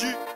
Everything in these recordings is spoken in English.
du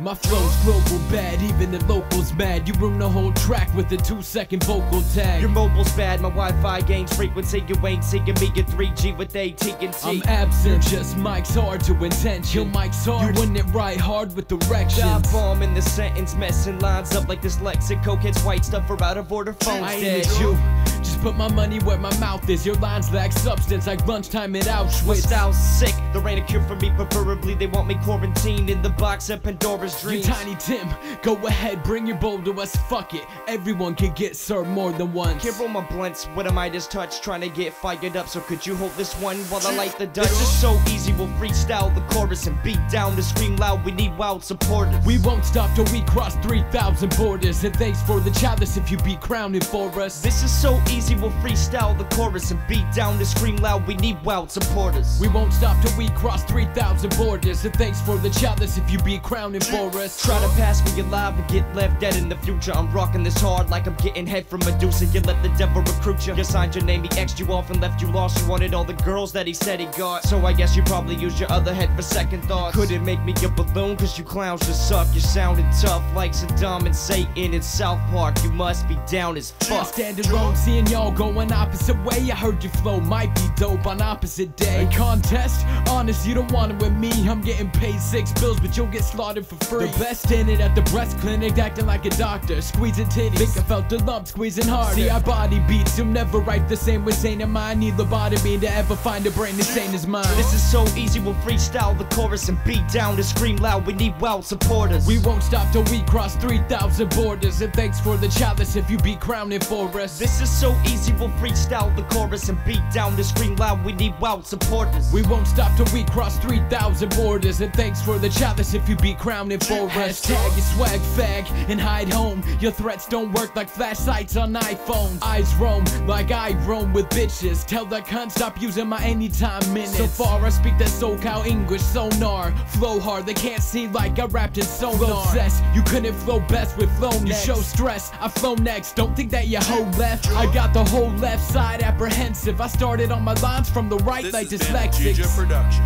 My flow's global bad, even the locals mad. You ruin the whole track with a two second vocal tag. Your mobile's bad, my Wi-Fi gains frequency. You ain't seeing me at 3G with AT&T. I'm absent, just mics hard to intention. Your mic's hard, you win it right hard with directions. Dive bomb in the sentence, messing lines up like dyslexic. Cokeheads, white stuff are out of order. Phones I dead. you. Just put my money where my mouth is. Your lines lack substance like lunchtime at My Auschwitz. style's sick. There ain't a cure for me, preferably they want me quarantined in the box of Pandora's You tiny Tim, go ahead, bring your bowl to us, fuck it. Everyone can get served more than once. Can't roll my blunts, what am I just touch? Trying to get fired up, so could you hold this one while I light the Dutch? This is so easy, we'll freestyle the chorus and beat down to scream loud. We need wild supporters. We won't stop till we cross 3,000 borders. And thanks for the chalice if you be crowning for us. This is so easy, we'll freestyle the chorus and beat down to scream loud. We need wild supporters. We won't stop till we cross 3,000 borders. And thanks for the chalice if you be crowning for us. Try to pass me alive and get left dead in the future. I'm rocking this hard like I'm getting head from Medusa. You let the devil recruit you. You signed your name, he X'd you off and left you lost. You wanted all the girls that he said he got. So I guess you probably used your other head for second thoughts. Couldn't make me a balloon, cause you clowns just suck. You sounded tough like Saddam and Satan in South Park. You must be down as fuck. Standing alone, seeing y'all going opposite way. I heard your flow might be dope on opposite day. Contest, honest, you don't want it with me. I'm getting paid six bills, but you'll get slaughtered for free. The best in it at the breast clinic, acting like a doctor, squeezing titties. Think I felt the lump squeezing harder. See, our body beats, you'll never write the same with sane in mind. Need lobotomy to ever find a brain the same as mine. This is so easy, we'll freestyle the chorus and beat down to scream loud. We need wild supporters. We won't stop till we cross 3,000 borders. And thanks for the chalice if you be crowning for us. This is so easy, we'll freestyle the chorus and beat down to scream loud. We need wild supporters. We won't stop till we cross 3,000 borders. And thanks for the chalice if you be crowning for us. Hashtag your swag fag and hide home. Your threats don't work like flashlights on iPhones. Eyes roam like I roam with bitches. Tell that cunt stop using my anytime minutes. So far, I speak that SoCal English sonar. Flow hard, they can't see like I rapped in sonar. Flow obsessed, you couldn't flow best with flow You show stress, I flow next. Don't think that your hoe left. I got the whole left side apprehensive. I started on my lines from the right This like dyslexics. Production.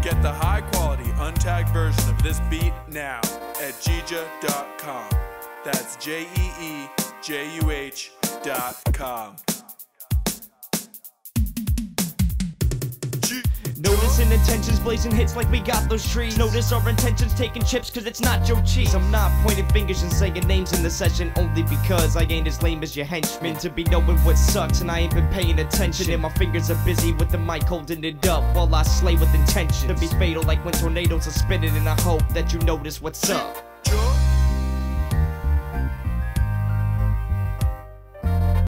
Get the high quality untagged version of this beat now at JeeJuh.com. That's J E E J U H dot com. Intentions, blazing hits like we got those trees. Notice our intentions, taking chips, cause it's not Joe Cheese. I'm not pointing fingers and saying names in the session only because I ain't as lame as your henchmen. To be knowing what sucks, and I ain't been paying attention. And my fingers are busy with the mic holding it up while I slay with intention. To be fatal like when tornadoes are spinning, and I hope that you notice what's up.